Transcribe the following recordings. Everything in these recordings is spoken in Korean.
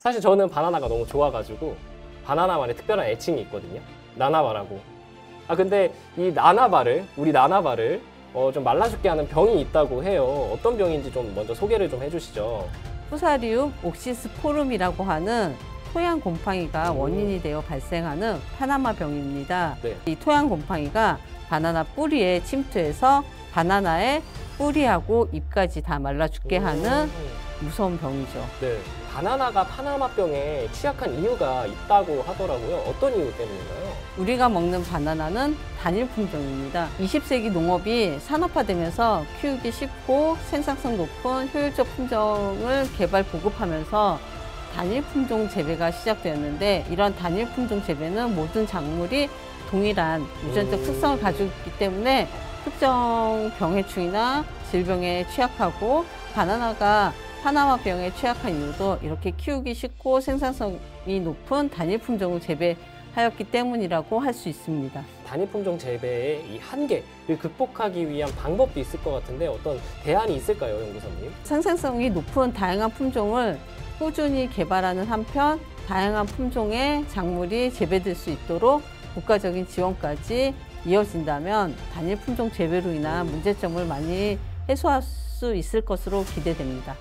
사실 저는 바나나가 너무 좋아가지고 바나나만의 특별한 애칭이 있거든요. 나나바라고. 아 근데 이 나나바를 우리 나나바를 어, 좀 말라 죽게 하는 병이 있다고 해요. 어떤 병인지 좀 먼저 소개를 좀 해주시죠. 푸사리움 옥시스포름이라고 하는 토양 곰팡이가 음. 원인이 되어 발생하는 파나마 병입니다. 네. 이 토양 곰팡이가 바나나 뿌리에 침투해서 바나나의 뿌리하고 잎까지 다 말라 죽게 하는 음, 무서운 병이죠. 네. 바나나가 파나마병에 취약한 이유가 있다고 하더라고요. 어떤 이유 때문인가요? 우리가 먹는 바나나는 단일 품종입니다. 20세기 농업이 산업화되면서 키우기 쉽고 생산성 높은 효율적 품종을 개발 보급하면서 단일 품종 재배가 시작되었는데 이런 단일 품종 재배는 모든 작물이 동일한 유전적 음. 특성을 가지고 있기 때문에 특정 병해충이나 질병에 취약하고 바나나가 파나마 병에 취약한 이유도 이렇게 키우기 쉽고 생산성이 높은 단일 품종을 재배하였기 때문이라고 할 수 있습니다. 단일 품종 재배의 이 한계를 극복하기 위한 방법도 있을 것 같은데 어떤 대안이 있을까요, 연구사님? 생산성이 높은 다양한 품종을 꾸준히 개발하는 한편 다양한 품종의 작물이 재배될 수 있도록 국가적인 지원까지 이어진다면 단일 품종 재배로 인한 문제점을 많이 해소할 수 있을 것으로 기대됩니다.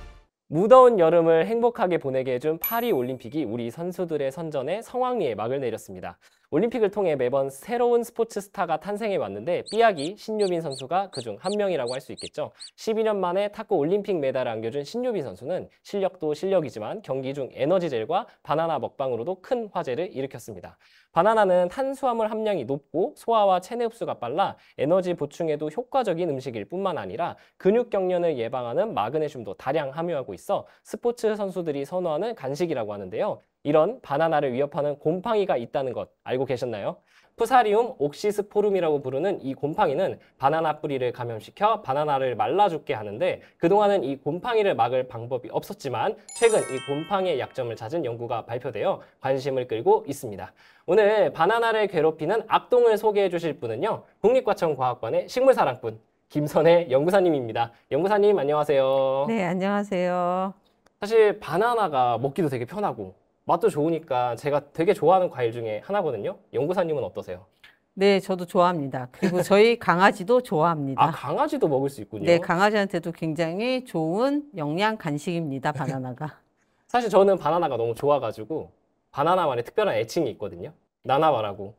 무더운 여름을 행복하게 보내게 해준 파리 올림픽이 우리 선수들의 선전에 성황리에 막을 내렸습니다. 올림픽을 통해 매번 새로운 스포츠 스타가 탄생해 왔는데 삐약이 신유빈 선수가 그중 한 명이라고 할 수 있겠죠. 12년 만에 탁구 올림픽 메달을 안겨준 신유빈 선수는 실력도 실력이지만 경기 중 에너지젤과 바나나 먹방으로도 큰 화제를 일으켰습니다. 바나나는 탄수화물 함량이 높고 소화와 체내 흡수가 빨라 에너지 보충에도 효과적인 음식일 뿐만 아니라 근육 경련을 예방하는 마그네슘도 다량 함유하고 있어 스포츠 선수들이 선호하는 간식이라고 하는데요. 이런 바나나를 위협하는 곰팡이가 있다는 것 알고 계셨나요? 푸사리움 옥시스포름이라고 부르는 이 곰팡이는 바나나 뿌리를 감염시켜 바나나를 말라 죽게 하는데 그동안은 이 곰팡이를 막을 방법이 없었지만 최근 이 곰팡이의 약점을 찾은 연구가 발표되어 관심을 끌고 있습니다. 오늘 바나나를 괴롭히는 악동을 소개해 주실 분은요. 국립과천 과학관의 식물사랑꾼 김선혜 연구사님입니다. 연구사님 안녕하세요. 네, 안녕하세요. 사실 바나나가 먹기도 되게 편하고 맛도 좋으니까 제가 되게 좋아하는 과일 중에 하나거든요. 연구사님은 어떠세요? 네, 저도 좋아합니다. 그리고 저희 강아지도 좋아합니다. 아 강아지도 먹을 수 있군요. 네, 강아지한테도 굉장히 좋은 영양 간식입니다, 바나나가. 사실 저는 바나나가 너무 좋아가지고 바나나만의 특별한 애칭이 있거든요. 나나바라고.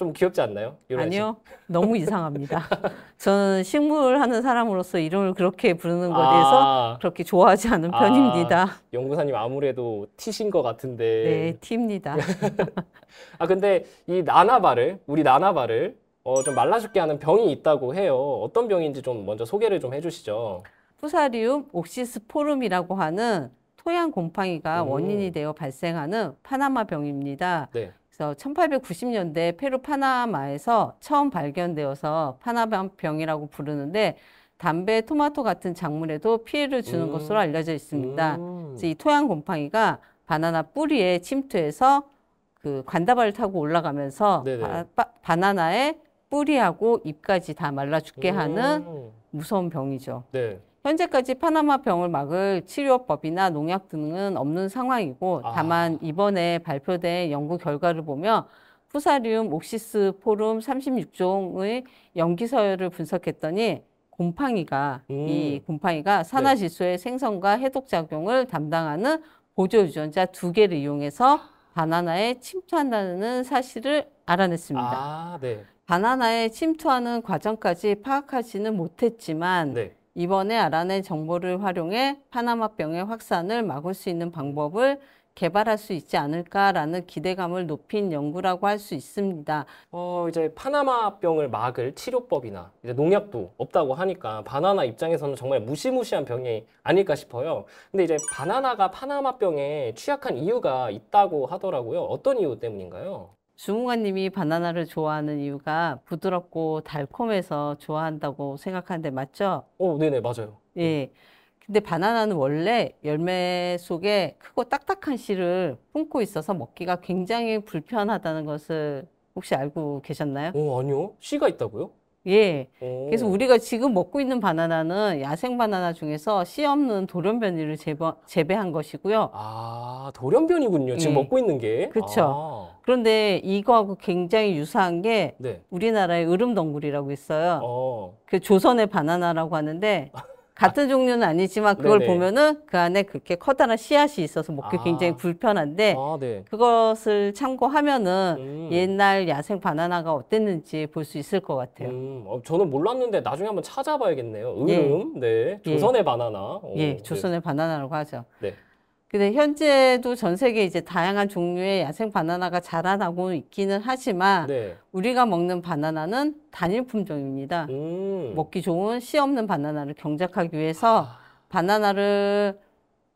좀 귀엽지 않나요? 아니요, 너무 이상합니다. 저는 식물 하는 사람으로서 이름을 그렇게 부르는. 것에 대해서 아, 그렇게 좋아하지 않은 아. 편입니다. 연구사님 아무래도 티신 것 같은데. 네, 티입니다. 아 근데 이 나나바를 우리 나나바를 어, 좀 말라 죽게 하는 병이 있다고 해요. 어떤 병인지 좀 먼저 소개를 좀 해주시죠. 푸사리움 옥시스포름이라고 하는 토양 곰팡이가 음. 원인이 되어 발생하는 파나마 병입니다. 네. 그래서 1890년대 페루 파나마에서 처음 발견되어서 파나마 병이라고 부르는데 담배, 토마토 같은 작물에도 피해를 주는 음. 것으로 알려져 있습니다. 음. 그래서 이 토양 곰팡이가 바나나 뿌리에 침투해서 그 관다발을 타고 올라가면서 네네. 바, 나나의 뿌리하고 잎까지 다 말라 죽게 하는 음. 무서운 병이죠. 네. 현재까지 파나마 병을 막을 치료법이나 농약 등은 없는 상황이고 아. 다만 이번에 발표된 연구 결과를 보면 푸사리움 옥시스 포름 36종의 염기 서열을 분석했더니 곰팡이가 음. 이 곰팡이가 산화질소의 생성과 해독 작용을 담당하는 보조 유전자 두 개를 이용해서 바나나에 침투한다는 사실을 알아냈습니다. 아, 네. 바나나에 침투하는 과정까지 파악하지는 못했지만 네. 이번에 알아낸 정보를 활용해 파나마병의 확산을 막을 수 있는 방법을 개발할 수 있지 않을까라는 기대감을 높인 연구라고 할 수 있습니다. 어, 이제 파나마병을 막을 치료법이나 이제 농약도 없다고 하니까 바나나 입장에서는 정말 무시무시한 병이 아닐까 싶어요. 근데 이제 바나나가 파나마병에 취약한 이유가 있다고 하더라고요. 어떤 이유 때문인가요? 주무관님이 바나나를 좋아하는 이유가 부드럽고 달콤해서 좋아한다고 생각하는데 맞죠? 어, 네네, 맞아요. 예. 근데 바나나는 원래 열매 속에 크고 딱딱한 씨를 품고 있어서 먹기가 굉장히 불편하다는 것을 혹시 알고 계셨나요? 어, 아니요. 씨가 있다고요? 예. 오. 그래서 우리가 지금 먹고 있는 바나나는 야생 바나나 중에서 씨 없는 돌연변이를 재배, 재배한 것이고요. 아, 돌연변이군요. 지금 예. 먹고 있는 게. 그쵸. 아, 그런데 이거하고 굉장히 유사한 게 네. 우리나라의 으름덩굴이라고 있어요. 어. 그 조선의 바나나라고 하는데 같은 종류는 아니지만 그걸 네네. 보면은 그 안에 그렇게 커다란 씨앗이 있어서 먹기 아. 굉장히 불편한데 아, 네. 그것을 참고하면은 음. 옛날 야생 바나나가 어땠는지 볼 수 있을 것 같아요. 음, 어, 저는 몰랐는데 나중에 한번 찾아봐야겠네요. 예. 으름, 네, 예. 조선의 바나나. 오, 예, 네. 조선의 바나나라고 하죠. 네. 근데 현재도 전 세계 이제 다양한 종류의 야생 바나나가 자라나고 있기는 하지만 네. 우리가 먹는 바나나는 단일 품종입니다. 음. 먹기 좋은 씨 없는 바나나를 경작하기 위해서 아, 바나나를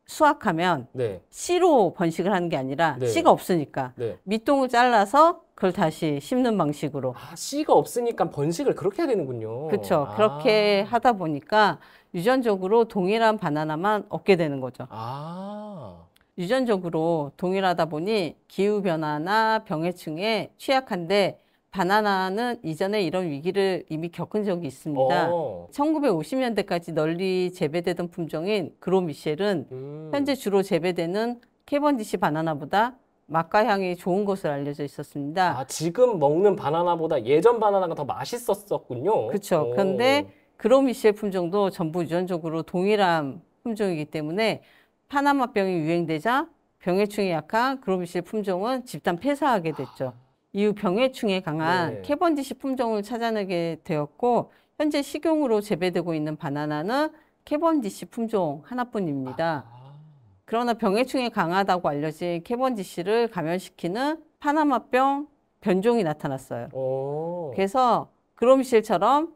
수확하면 네, 씨로 번식을 하는 게 아니라 네. 씨가 없으니까 네. 밑동을 잘라서 그걸 다시 심는 방식으로 아, 씨가 없으니까 번식을 그렇게 해야 되는군요. 그렇죠. 아. 그렇게 하다 보니까 유전적으로 동일한 바나나만 얻게 되는 거죠. 아, 유전적으로 동일하다 보니 기후 변화나 병해충에 취약한데 바나나는 이전에 이런 위기를 이미 겪은 적이 있습니다. 어. 1950년대까지 널리 재배되던 품종인 그로미셸은 음. 현재 주로 재배되는 캐번디시 바나나보다 맛과 향이 좋은 것으로 알려져 있었습니다. 아, 지금 먹는 바나나보다 예전 바나나가 더 맛있었었군요. 그렇죠. 오. 그런데 그로미셸 품종도 전부 유전적으로 동일한 품종이기 때문에 파나마병이 유행되자 병해충에 약한 그로미셸 품종은 집단 폐사하게 됐죠. 이후 병해충에 강한 네. 캐번디시 품종을 찾아내게 되었고 현재 식용으로 재배되고 있는 바나나는 캐번디시 품종 하나뿐입니다. 아, 그러나 병해충에 강하다고 알려진 캐번디시를 감염시키는 파나마병 변종이 나타났어요. 오. 그래서 그로미셸처럼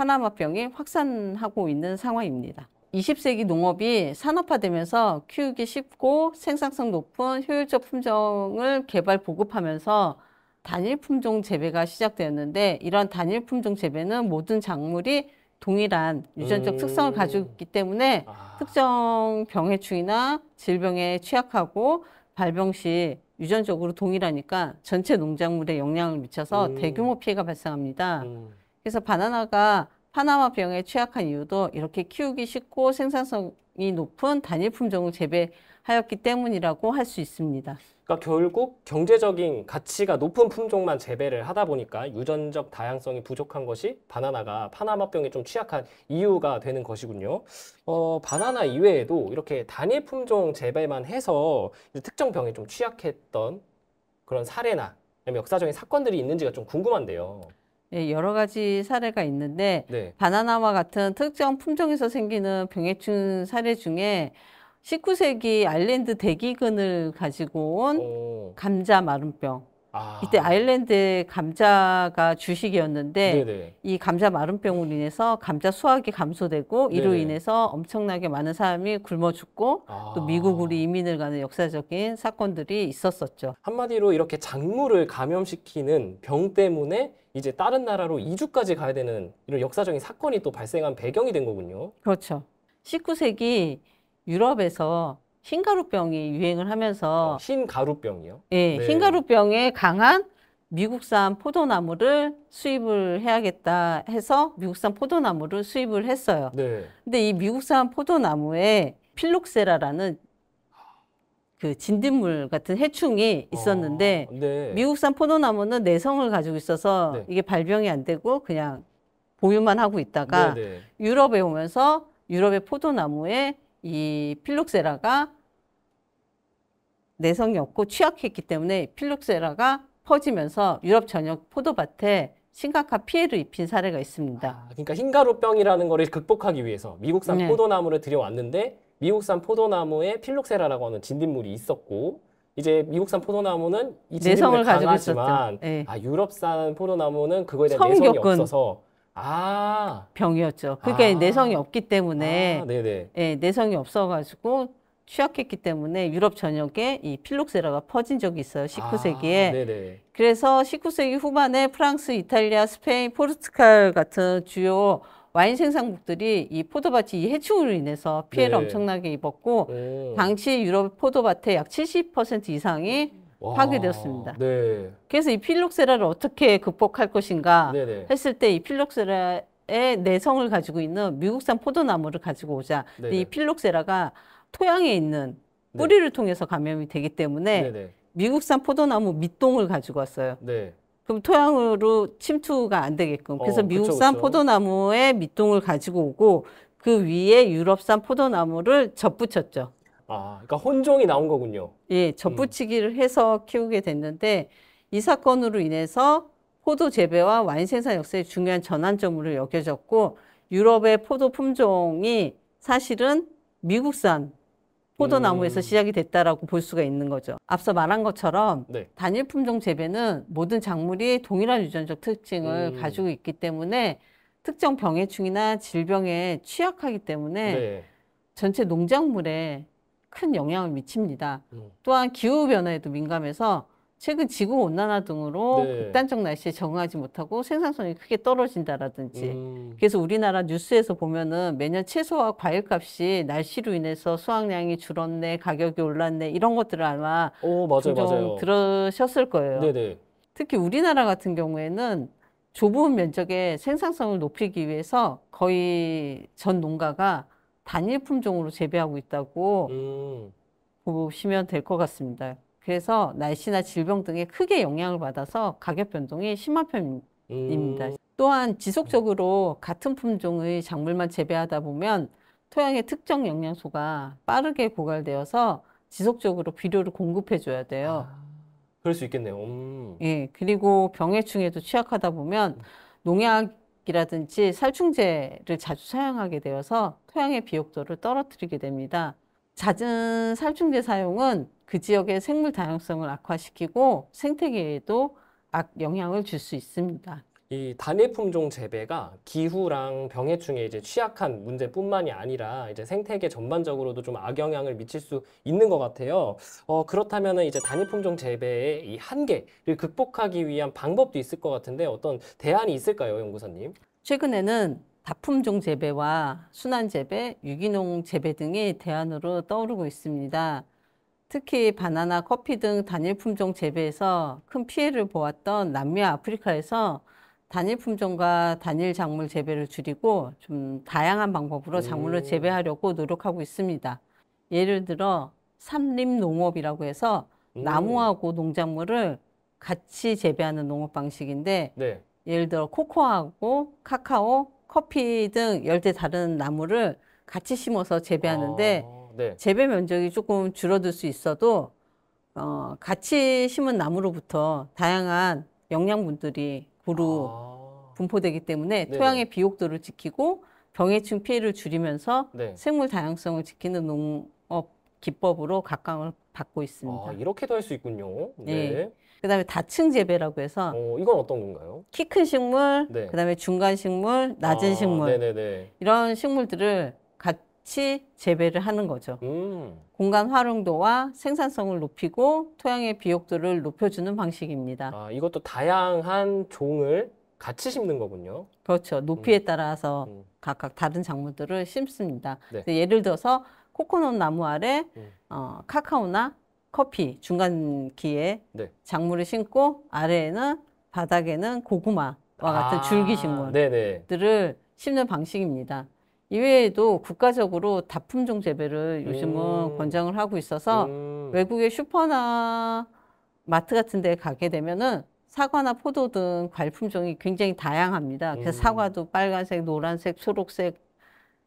파나마병이 확산하고 있는 상황입니다. 20세기 농업이 산업화되면서 키우기 쉽고 생산성 높은 효율적 품종을 개발 보급하면서 단일 품종 재배가 시작되었는데 이런 단일 품종 재배는 모든 작물이 동일한 유전적 음. 특성을 가지고 있기 때문에 아. 특정 병해충이나 질병에 취약하고 발병 시 유전적으로 동일하니까 전체 농작물에 영향을 미쳐서 음. 대규모 피해가 발생합니다. 음. 그래서 바나나가 파나마 병에 취약한 이유도 이렇게 키우기 쉽고 생산성이 높은 단일 품종을 재배하였기 때문이라고 할 수 있습니다. 그러니까 결국 경제적인 가치가 높은 품종만 재배를 하다 보니까 유전적 다양성이 부족한 것이 바나나가 파나마병에 좀 취약한 이유가 되는 것이군요. 어, 바나나 이외에도 이렇게 단일 품종 재배만 해서 특정 병에 좀 취약했던 그런 사례나 역사적인 사건들이 있는지가 좀 궁금한데요. 예, 여러 가지 사례가 있는데 네. 바나나와 같은 특정 품종에서 생기는 병해충 사례 중에 19세기 아일랜드 대기근을 가지고 온 어, 감자 마름병. 아. 이때 아일랜드의 감자가 주식이었는데 네네. 이 감자 마름병으로 인해서 감자 수확이 감소되고 이로 네네. 인해서 엄청나게 많은 사람이 굶어 죽고 아. 또 미국으로 이민을 가는 역사적인 사건들이 있었었죠. 한마디로 이렇게 작물을 감염시키는 병 때문에 이제 다른 나라로 이주까지 가야 되는 이런 역사적인 사건이 또 발생한 배경이 된 거군요. 그렇죠. 19세기 유럽에서 흰가루병이 유행을 하면서 어, 흰 가루병이요. 예, 네. 흰가루병에 강한 미국산 포도나무를 수입을 해야겠다 해서 미국산 포도나무를 수입을 했어요. 네. 근데 이 미국산 포도나무에 필록세라라는 그 진딧물 같은 해충이 있었는데 아, 네. 미국산 포도나무는 내성을 가지고 있어서 네. 이게 발병이 안 되고 그냥 보유만 하고 있다가 네, 네. 유럽에 오면서 유럽의 포도나무에 이 필록세라가 내성이 없고 취약했기 때문에 필록세라가 퍼지면서 유럽 전역 포도밭에 심각한 피해를 입힌 사례가 있습니다. 아, 그러니까 흰가루병이라는 거를 극복하기 위해서 미국산 네. 포도나무를 들여왔는데 미국산 포도나무에 필록세라라고 하는 진딧물이 있었고 이제 미국산 포도나무는 이 내성을 가지고 있었죠. 예. 아, 유럽산 포도나무는 그거에 대한 성이 내성이 겪은 없어서 아, 병이었죠. 그게 아. 내성이 없기 때문에 아, 네네. 예, 내성이 없어가지고 취약했기 때문에 유럽 전역에 이 필록세라가 퍼진 적이 있어요. 19세기에. 아, 네네. 그래서 19세기 후반에 프랑스, 이탈리아, 스페인, 포르투갈 같은 주요 와인 생산국들이 이 포도밭이 이 해충으로 인해서 피해를 네. 엄청나게 입었고 오. 당시 유럽 포도밭의 약 70% 이상이 와, 파괴되었습니다. 네. 그래서 이 필록세라를 어떻게 극복할 것인가 네네. 했을 때 이 필록세라 의 내성을 가지고 있는 미국산 포도나무를 가지고 오자. 네네. 이 필록세라가 토양에 있는 네. 뿌리를 통해서 감염이 되기 때문에 네네. 미국산 포도나무 밑동을 가지고 왔어요. 네. 그럼 토양으로 침투가 안 되게끔. 그래서 어, 그쵸, 미국산 그쵸. 포도나무의 밑동을 가지고 오고 그 위에 유럽산 포도나무를 접붙였죠. 아, 그러니까 혼종이 나온 거군요. 예, 접붙이기를 해서 키우게 됐는데 이 사건으로 인해서 포도 재배와 와인 생산 역사의 중요한 전환점으로 여겨졌고 유럽의 포도 품종이 사실은 미국산 포도나무에서 음. 시작이 됐다라고 볼 수가 있는 거죠. 앞서 말한 것처럼 네. 단일 품종 재배는 모든 작물이 동일한 유전적 특징을 음. 가지고 있기 때문에 특정 병해충이나 질병에 취약하기 때문에 네. 전체 농작물에 큰 영향을 미칩니다. 음. 또한 기후 변화에도 민감해서 최근 지구 온난화 등으로 네. 극단적 날씨에 적응하지 못하고 생산성이 크게 떨어진다라든지 음. 그래서 우리나라 뉴스에서 보면은 매년 채소와 과일 값이 날씨로 인해서 수확량이 줄었네, 가격이 올랐네 이런 것들을 아마 오, 맞아요, 종종 맞아요. 들으셨을 거예요. 네네. 특히 우리나라 같은 경우에는 좁은 면적의 생산성을 높이기 위해서 거의 전 농가가 단일 품종으로 재배하고 있다고 음. 보시면 될 것 같습니다. 그래서 날씨나 질병 등에 크게 영향을 받아서 가격 변동이 심한 편입니다. 음. 또한 지속적으로 같은 품종의 작물만 재배하다 보면 토양의 특정 영양소가 빠르게 고갈되어서 지속적으로 비료를 공급해 줘야 돼요. 아, 그럴 수 있겠네요. 음. 예, 그리고 병해충에도 취약하다 보면 농약 이라든지 살충제를 자주 사용하게 되어서 토양의 비옥도를 떨어뜨리게 됩니다. 잦은 살충제 사용은 그 지역의 생물 다양성을 악화시키고 생태계에도 악 영향을 줄 수 있습니다. 이 단일 품종 재배가 기후랑 병해충에 이제 취약한 문제뿐만이 아니라 이제 생태계 전반적으로도 좀 악영향을 미칠 수 있는 것 같아요. 어, 그렇다면은 이제 단일 품종 재배의 이 한계를 극복하기 위한 방법도 있을 것 같은데 어떤 대안이 있을까요, 연구사님? 최근에는 다품종 재배와 순환 재배, 유기농 재배 등이 대안으로 떠오르고 있습니다. 특히 바나나, 커피 등 단일 품종 재배에서 큰 피해를 보았던 남미와 아프리카에서 단일 품종과 단일 작물 재배를 줄이고 좀 다양한 방법으로 작물을 음. 재배하려고 노력하고 있습니다. 예를 들어 삼림 농업이라고 해서 음. 나무하고 농작물을 같이 재배하는 농업 방식인데 네. 예를 들어 코코아하고 카카오, 커피 등 열대 다른 나무를 같이 심어서 재배하는데 아, 네. 재배 면적이 조금 줄어들 수 있어도 어, 같이 심은 나무로부터 다양한 영양분들이 고루 아, 분포되기 때문에 네네. 토양의 비옥도를 지키고 병해충 피해를 줄이면서 네. 생물 다양성을 지키는 농업 기법으로 각광을 받고 있습니다. 아, 이렇게도 할 수 있군요. 네. 네. 그다음에 다층 재배라고 해서 어, 이건 어떤 건가요? 키 큰 식물, 네. 그다음에 중간 식물, 낮은 아, 식물 네네네. 이런 식물들을 같이 재배를 하는 거죠. 음. 공간 활용도와 생산성을 높이고 토양의 비옥도를 높여주는 방식입니다. 아, 이것도 다양한 종을 같이 심는 거군요. 그렇죠. 높이에 따라서 음. 각각 다른 작물들을 심습니다. 네. 예를 들어서 코코넛 나무 아래 음. 어, 카카오나 커피 중간 기에 네. 작물을 심고 아래에는 바닥에는 고구마와 같은 아, 줄기 식물 네네. 들을 심는 방식입니다. 이외에도 국가적으로 다품종 재배를 요즘은 음. 권장을 하고 있어서 음. 외국의 슈퍼나 마트 같은 데 가게 되면은 사과나 포도 등 과일 품종이 굉장히 다양합니다. 그래서 음. 사과도 빨간색, 노란색, 초록색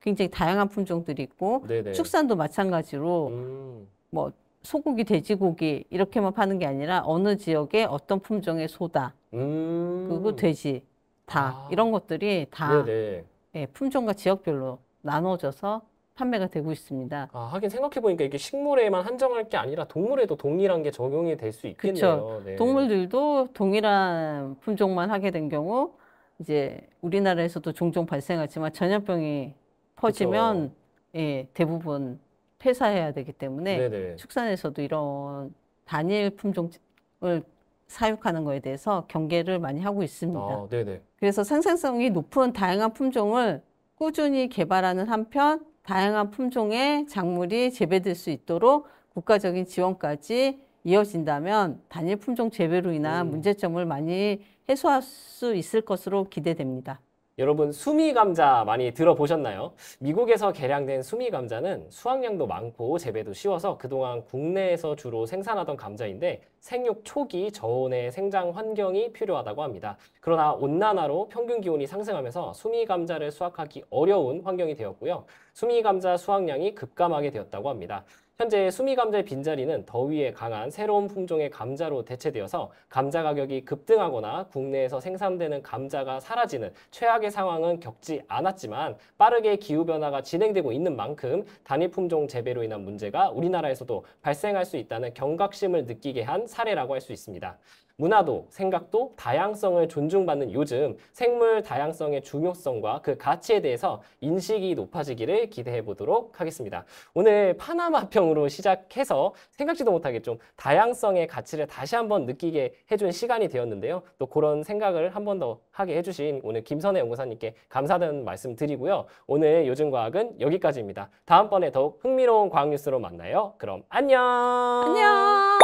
굉장히 다양한 품종들이 있고 네네. 축산도 마찬가지로 음. 뭐 소고기, 돼지고기 이렇게만 파는 게 아니라 어느 지역에 어떤 품종의 소다 음. 그리고 돼지 다 아. 이런 것들이 다 네네. 예, 품종과 지역별로 나눠져서 판매가 되고 있습니다. 아, 하긴 생각해 보니까 이게 식물에만 한정할 게 아니라 동물에도 동일한 게 적용이 될 수 있겠네요. 네. 동물들도 동일한 품종만 하게 된 경우 이제 우리나라에서도 종종 발생하지만 전염병이 퍼지면 예, 대부분 폐사해야 되기 때문에 네네. 축산에서도 이런 단일 품종을 사육하는 거에 대해서 경계를 많이 하고 있습니다. 아, 네네. 그래서 생산성이 높은 다양한 품종을 꾸준히 개발하는 한편 다양한 품종의 작물이 재배될 수 있도록 국가적인 지원까지 이어진다면 단일 품종 재배로 인한 음. 문제점을 많이 해소할 수 있을 것으로 기대됩니다. 여러분 수미 감자 많이 들어보셨나요? 미국에서 개량된 수미 감자는 수확량도 많고 재배도 쉬워서 그동안 국내에서 주로 생산하던 감자인데 생육 초기 저온의 생장 환경이 필요하다고 합니다. 그러나 온난화로 평균 기온이 상승하면서 수미 감자를 수확하기 어려운 환경이 되었고요. 수미 감자 수확량이 급감하게 되었다고 합니다. 현재 수미 감자의 빈자리는 더위에 강한 새로운 품종의 감자로 대체되어서 감자 가격이 급등하거나 국내에서 생산되는 감자가 사라지는 최악의 상황은 겪지 않았지만 빠르게 기후 변화가 진행되고 있는 만큼 단일 품종 재배로 인한 문제가 우리나라에서도 발생할 수 있다는 경각심을 느끼게 한 사례라고 할 수 있습니다. 문화도 생각도 다양성을 존중받는 요즘 생물 다양성의 중요성과 그 가치에 대해서 인식이 높아지기를 기대해 보도록 하겠습니다. 오늘 파나마병으로 시작해서 생각지도 못하게 좀 다양성의 가치를 다시 한번 느끼게 해준 시간이 되었는데요. 또 그런 생각을 한 번 더 하게 해주신 오늘 김선혜 연구사님께 감사하다는 말씀 드리고요. 오늘 요즘 과학은 여기까지입니다. 다음번에 더욱 흥미로운 과학 뉴스로 만나요. 그럼 안녕! 안녕!